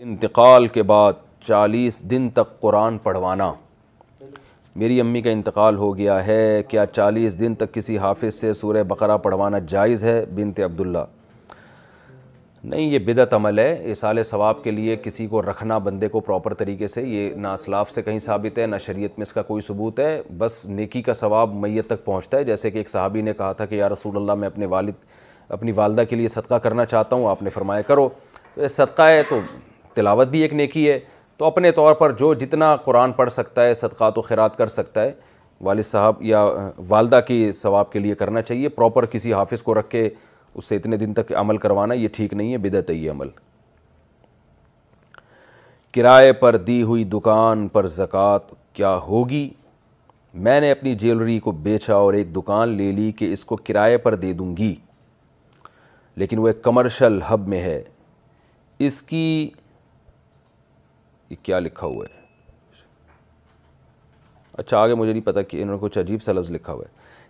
इंतकाल के बाद चालीस दिन तक कुरान पढ़वाना। मेरी अम्मी का इंतकाल हो गया है, क्या चालीस दिन तक किसी हाफिज़ से सूर बकरा पढ़वाना जायज़ है? बिनते अब्दुल्ला। नहीं, ये बिदत अमल है। साल सवाब के लिए किसी को रखना बंदे को प्रॉपर तरीके से, ये ना असलाफ से कहीं साबित है, ना शरीयत में इसका कोई सबूत है। बस नेकी का सवाब मैत तक पहुँचता है। जैसे कि एक सहाबी ने कहा था कि, या रसूल अल्लाह मैं अपने वालिद, अपनी वालदा के लिए सदका करना चाहता हूँ। आपने फरमाया, करो। तो सदका है तो तिलावत भी एक नेकी है। तो अपने तौर पर जो जितना कुरान पढ़ सकता है, सदक़ात तो खैरात कर सकता है, वालिद साहब या वालदा की सवाब के लिए करना चाहिए। प्रॉपर किसी हाफिज़ को रख के उससे इतने दिन तक अमल करवाना, ये ठीक नहीं है, बिदत है ये अमल। किराए पर दी हुई दुकान पर ज़क़़त क्या होगी? मैंने अपनी ज्वेलरी को बेचा और एक दुकान ले ली कि इसको किराए पर दे दूँगी। लेकिन वह कमर्शल हब में है। इसकी ये क्या लिखा हुआ है। अच्छा आगे मुझे नहीं पता कि इन्होंने कुछ अजीब सा लफ्ज़ लिखा हुआ है।